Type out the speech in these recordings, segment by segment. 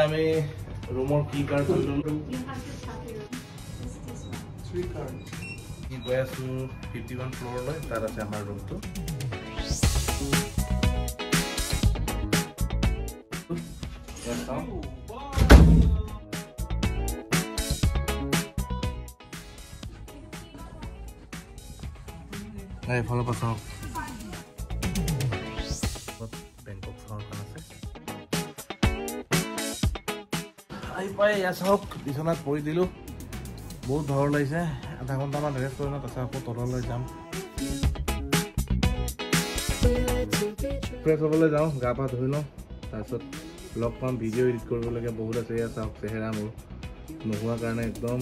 এতিয়া আমি ৰুমৰ কি কাৰ্ড গৈ আছো ফিফটি ওৱান ফ্ল'ৰলৈ তাত আছে আমাৰ ৰুমটো ইয়াত চাওঁ এইফালৰ পৰা চাওক পাই ইয়াত চাওক বিচনাত পৰি দিলোঁ। বহুত ভাগৰ লাগিছে। আধা ঘণ্টামান ৰেষ্ট কৰি লওঁ তাৰপিছত আকৌ তললৈ যাম। ফ্ৰেছ হ'বলৈ যাওঁ গা পা ধুই লওঁ। তাৰপিছত লগ পাম ভিডিঅ' এডিট কৰিবলগীয়া বহুত আছে ইয়াত চাওক চেহেৰা মোৰ। নোহোৱাৰ কাৰণে একদম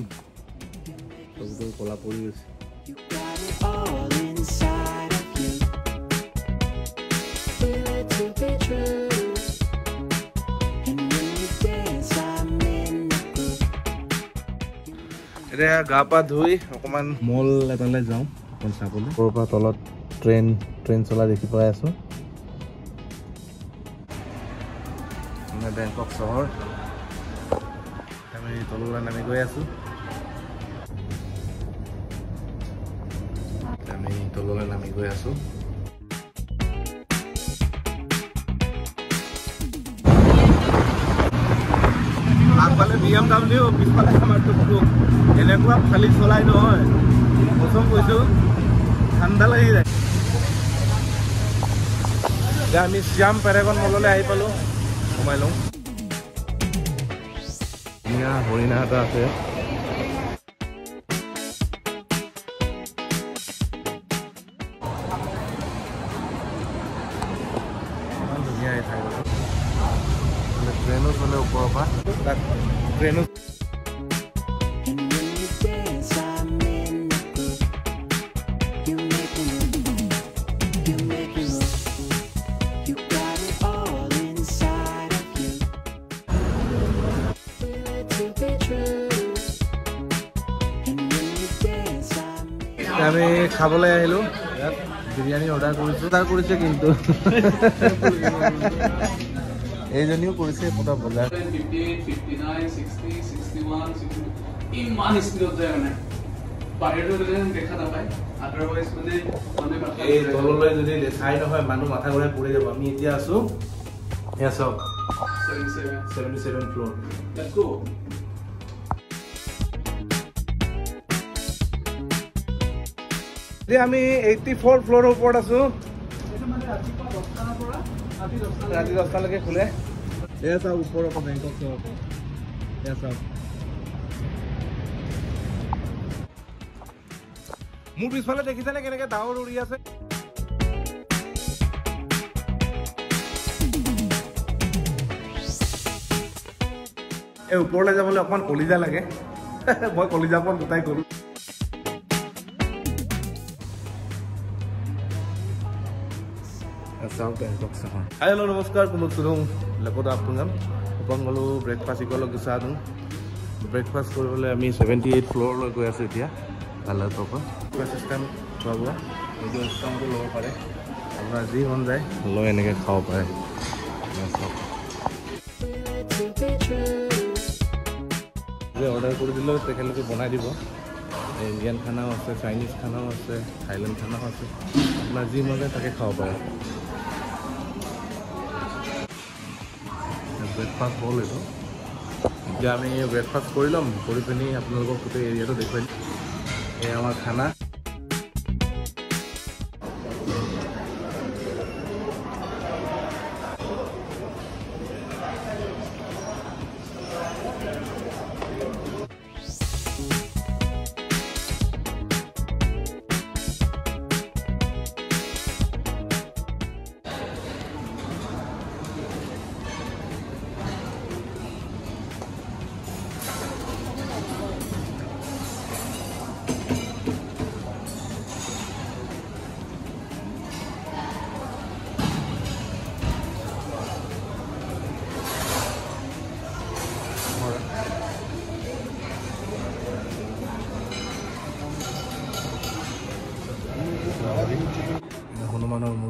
চকুটো ক'লা পৰি গৈছে। এতিয়া গা পা ধুই অকণমান মল এটালৈ যাওঁ অকণ চাবলৈ। ওপৰৰ পৰা তলত ট্ৰেইন ট্ৰেইন চলা দেখি পাই আছোঁ। বেংকক চহৰ। আমি তললৈ নামি গৈ আছোঁ। আমি তললৈ নামি গৈ আছোঁ। এম ডাব্লিউ পিছফালে আমাৰ টুকটুক এনেকুৱা খালী চলাই নহয়। প্ৰথম কৈছোঁ ঠাণ্ডা লাগি যায়। এতিয়া আমি শ্যাম পেৰেগন মললৈ আহি পালোঁ। সোমাই লওঁ। ধুনীয়া হৰিণা এটা আছে। এতিয়া আমি খাবলৈ আহিলোঁ। ইয়াত বিৰিয়ানী অৰ্ডাৰ কৰিছোঁ। অৰ্ডাৰ কৰিছে কিন্তু। এইজনীও কৰিছে পুৰা বজাৰ। 58, 59, 60, 61, 62 ইমান স্পীডত যায় মানে। বাহিৰতো দেখা নাপায় আদাৰৱাইজ মানে মানে মাথা এই তললৈ যদি চাই নহয় মানুহ মাথা ঘূৰাই পৰি যাব। আমি এতিয়া আছোঁ এয়া চাওক। 77 seventy seven floor let's go এতিয়া আমি এইটটি ফ'ৰ ফ্ল'ৰৰ ওপৰত আছোঁ। ৰাতি দহটা ৰাতি দহটালৈকে খোলে। এয়া চাওক ওপৰৰ পৰা বেংকক চাওক এয়া চাওক। মোৰ পিছফালে দেখিছেনে কেনেকে ডাৱৰ উৰি আছে? এই ওপৰলৈ যাবলৈ অকণমান কলিজা লাগে। মই কলিজাখন গোটাই গ'লো চাওক বেংকক চহৰ হাই হেল্ল' নমস্কাৰ কোনো চুৰুং লগত আপোনাক অকণ গ'লো ব্ৰেকফাষ্ট ইকলৈ গুচা দিওঁ ব্ৰেকফাষ্ট কৰিবলৈ আমি ছেভেণ্টি এইট ফ্ল'ৰলৈ গৈ আছোঁ এতিয়া ভালতৰ পৰা ব্ৰেকফাষ্ট চিষ্টেম খোৱা বোৱা নিজৰ ইনকামটো ল'ব পাৰে আপোনাৰ যি মন যায় লৈ এনেকৈ খাব পাৰে. যে অৰ্ডাৰ কৰি দিলেও তেখেতলোকে বনাই দিব ইণ্ডিয়ান খানাও আছে চাইনিজ খানাও আছে থাইলেণ্ড খানাও আছে আপোনাৰ যি মন যায় তাকে খাব পাৰে ব্ৰেকফাষ্ট হ'ল এইটো এতিয়া আমি ব্ৰেকফাষ্ট কৰি ল'ম। কৰি পিনি আপোনালোকক গোটেই এৰিয়াটো দেখুৱাই দিম। এয়া আমাৰ খানা।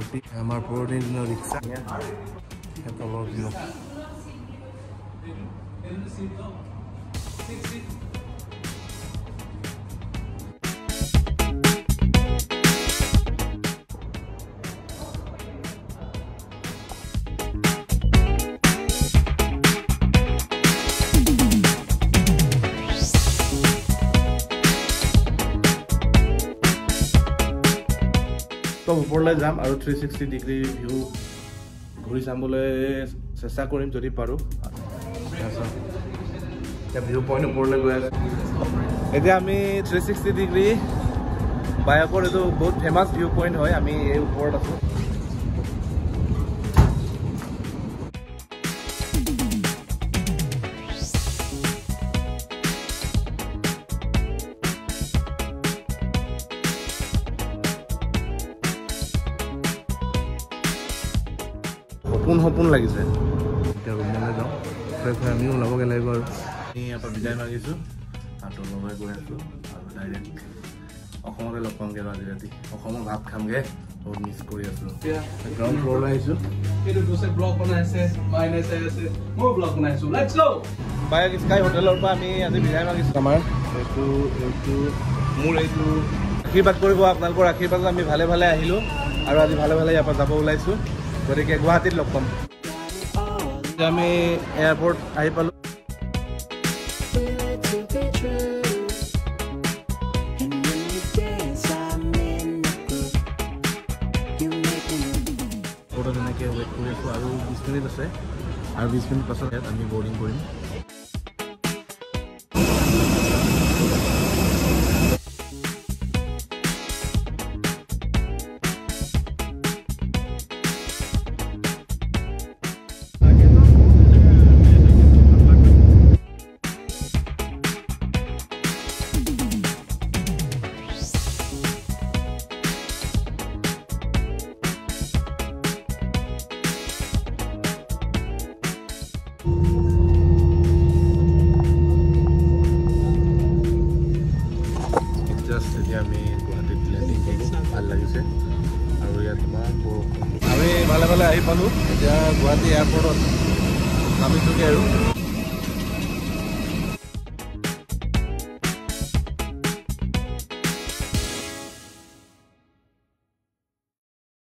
আমাৰ পুৰণি দিনৰ ৰিক্সা। তলৰ ভিউ তো ওপৰলৈ যাম আৰু থ্ৰী ছিক্সটি ডিগ্ৰী ভিউ ঘূৰি চাবলৈ চেষ্টা কৰিম যদি পাৰোঁ। এতিয়া ভিউ পইণ্ট ওপৰলৈ গৈ আছোঁ। এতিয়া আমি থ্ৰী ছিক্সটি ডিগ্ৰী বায়কৰ এইটো বহুত ফেমাছ ভিউ পইণ্ট হয় আমি এই ওপৰত আছোঁ। সপোন সপোন লাগিছে। এতিয়া ৰুমলৈ যাওঁ। ফ্ৰেছ হৈ আমিও ওলাবগৈ লাগিব আৰু আমি ইয়াৰ পৰা বিদায় মাগিছোঁ। হাতৰ লগাই গৈ আছোঁ। আৰু ডাইৰেক্ট অসমতে লগ পামগৈ আৰু আজি ৰাতি। অসমৰ ভাত খামগৈ। বহুত মিছ কৰি আছোঁ। এতিয়া গ্ৰাউণ্ড ফ্ল'ৰলৈ আহিছোঁ। স্কাই হোটেলৰ পৰা আমি আজি বিদায় মাগিছোঁ। আমাৰ এইটো এইটো মোৰ এইটো। আশীৰ্বাদ কৰিব আপোনালোকৰ আশীৰ্বাদত আমি ভালে ভালে আহিলোঁ। আৰু আজি ভালে ভালে ইয়াৰ পৰা যাব ওলাইছোঁ। গতিকে গুৱাহাটীত লগ পাম। আমি এয়াৰপৰ্ট আহি পালোঁ। তেনেকৈ ৱেইট কৰি আছোঁ আৰু বিছ মিনিট আছে। আৰু বিছ মিনিট পাছত ইয়াত আমি বৰ্ডিং কৰিম। ভালে ভালে আহি পালোঁ। এতিয়া গুৱাহাটী এয়াৰপৰ্টত নামিছোগৈ আৰু।